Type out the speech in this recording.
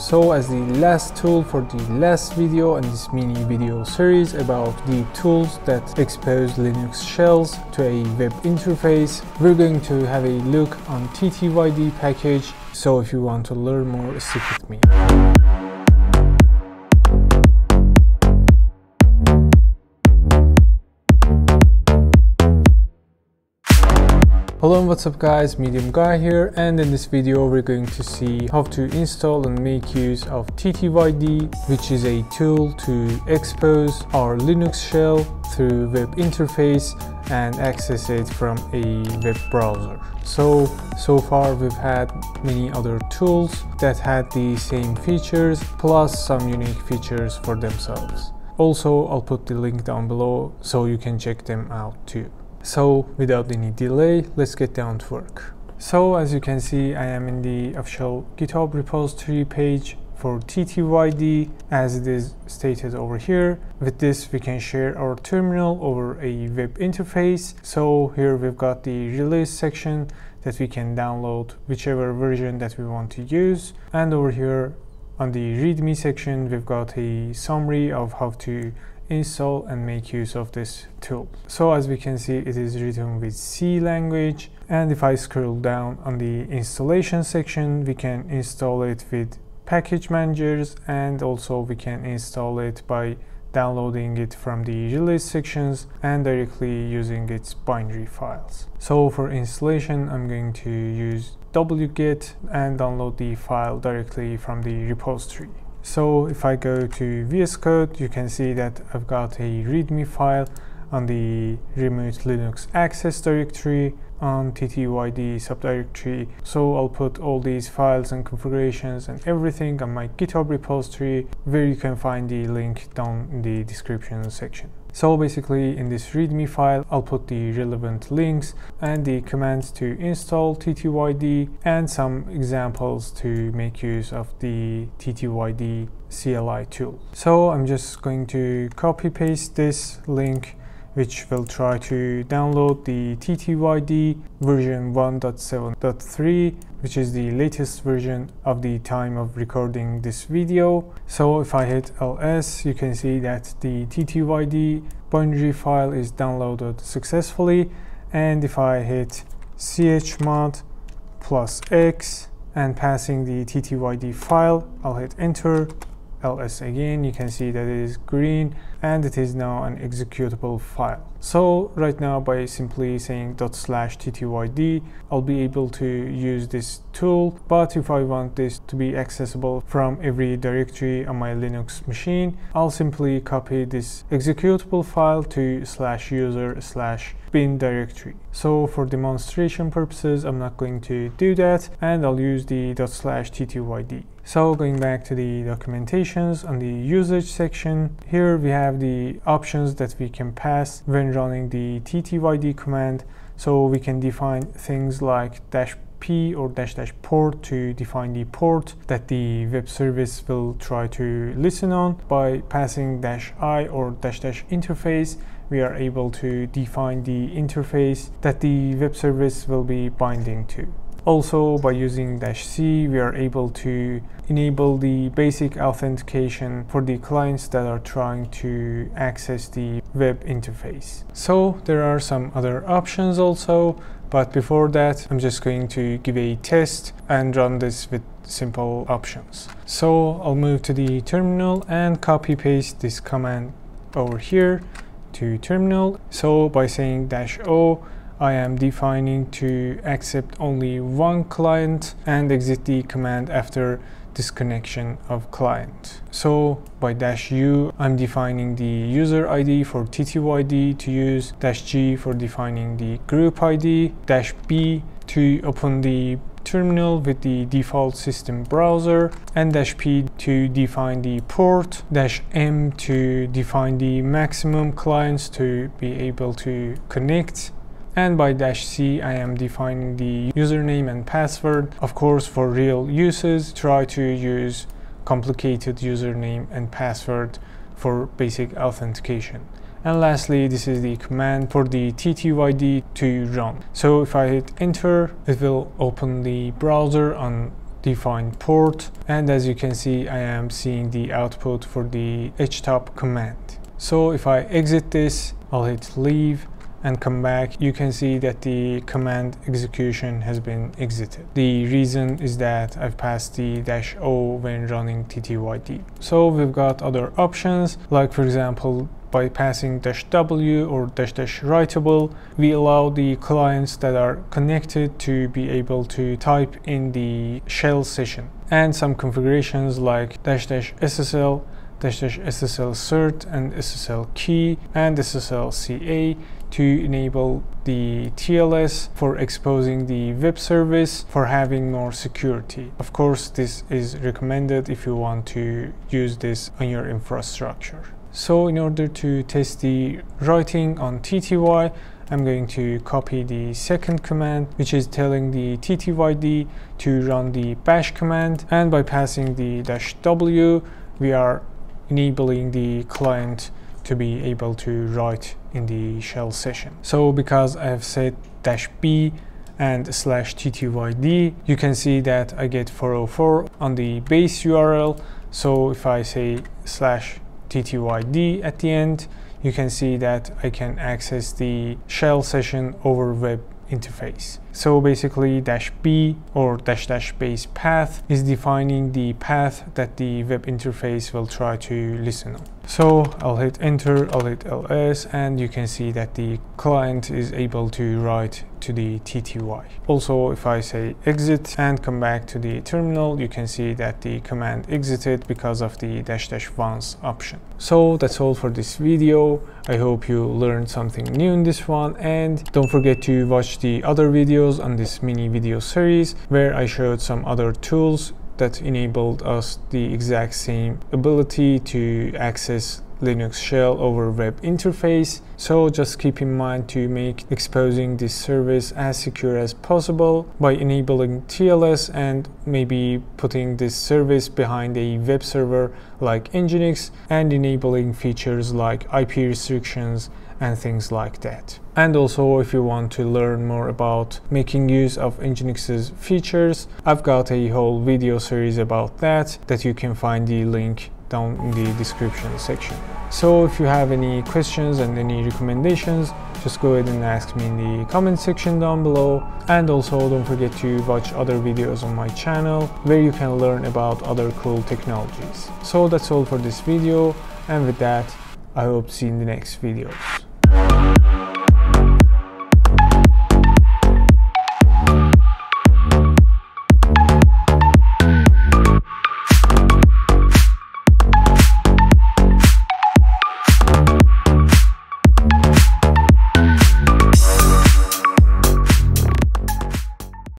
So as the last tool for the last video in this mini video series about the tools that expose Linux shells to a web interface, we're going to have a look on TTYD package. So if you want to learn more, stick with me. Hello and what's up guys, Medium Guy here and in this video we're going to see how to install and make use of TTYD which is a tool to expose our Linux shell through web interface and access it from a web browser. So, so far we've had many other tools that had the same features plus some unique features for themselves. Also, I'll put the link down below so you can check them out too. So without any delay, let's get down to work. So as you can see, I am in the official GitHub repository page for TTYD as it is stated over here. With this, we can share our terminal over a web interface. So here we've got the release section that we can download whichever version that we want to use. And over here on the README section, we've got a summary of how to install and make use of this tool. So as we can see, it is written with C language. And if I scroll down on the installation section, we can install it with package managers and also we can install it by downloading it from the release sections and directly using its binary files. So for installation, I'm going to use wget and download the file directly from the repository. So if I go to VS Code, you can see that I've got a README file on the remote Linux access directory on TTYD subdirectory. So I'll put all these files and configurations and everything on my GitHub repository where you can find the link down in the description section. So basically in this readme file, I'll put the relevant links and the commands to install TTYD and some examples to make use of the TTYD CLI tool. So I'm just going to copy paste this link which will try to download the TTYD version 1.7.3 which is the latest version of the time of recording this video. So if I hit ls you can see that the TTYD binary file is downloaded successfully. And if I hit chmod plus x and passing the TTYD file I'll hit enter. Ls again you can see that it is green and it is now an executable file so right now by simply saying dot slash ttyd i'll be able to use this tool but if i want this to be accessible from every directory on my linux machine i'll simply copy this executable file to slash user slash bin directory. So for demonstration purposes, I'm not going to do that and I'll use the dot slash ttyd. So going back to the documentations on the usage section, here we have the options that we can pass when running the ttyd command. So we can define things like dash p or dash dash port to define the port that the web service will try to listen on. By passing dash i or dash dash interface, we are able to define the interface that the web service will be binding to. Also, by using dash C, we are able to enable the basic authentication for the clients that are trying to access the web interface. So there are some other options also, but before that, I'm just going to give a test and run this with simple options. So I'll move to the terminal and copy paste this command over here to terminal. So by saying dash O, I am defining to accept only one client and exit the command after disconnection of client. So by dash u, I'm defining the user ID for TTYD to use, dash g for defining the group ID, dash b to open the terminal with the default system browser and dash p to define the port dash m to define the maximum clients to be able to connect and by dash C I am defining the username and password. Of course for real uses try to use complicated username and password for basic authentication. And lastly, this is the command for the TTYD to run. So if I hit enter, it will open the browser on define port and as you can see I am seeing the output for the htop command. So if I exit this, I'll hit leave and come back, you can see that the command execution has been exited. The reason is that I've passed the dash O when running TTYD. So we've got other options, like for example, by passing dash W or dash dash writable, we allow the clients that are connected to be able to type in the shell session. And some configurations like dash dash SSL dash dash SSL cert and SSL key and SSL CA to enable the TLS for exposing the web service for having more security. Of course, this is recommended if you want to use this on your infrastructure. So in order to test the writing on TTY, I'm going to copy the second command which is telling the TTYD to run the bash command and by passing the dash W we are enabling the client to be able to write in the shell session. So because I have set dash B and slash ttyd, you can see that I get 404 on the base URL. So if I say slash ttyd at the end, you can see that I can access the shell session over web interface. So basically dash B or dash dash base path is defining the path that the web interface will try to listen on. So I'll hit enter, I'll hit ls and you can see that the client is able to write to the TTY. Also if I say exit and come back to the terminal you can see that the command exited because of the dash dash once option. So that's all for this video. I hope you learned something new in this one and don't forget to watch the other videos on this mini video series where I showed some other tools that enabled us the exact same ability to access Linux shell over web interface. So just keep in mind to make exposing this service as secure as possible by enabling TLS and maybe putting this service behind a web server like Nginx and enabling features like IP restrictions and things like that. And also if you want to learn more about making use of Nginx's features, I've got a whole video series about that that you can find the link down in the description section. So if you have any questions and any recommendations, just go ahead and ask me in the comment section down below. And also don't forget to watch other videos on my channel where you can learn about other cool technologies. So that's all for this video and with that, I hope to see you in the next videos.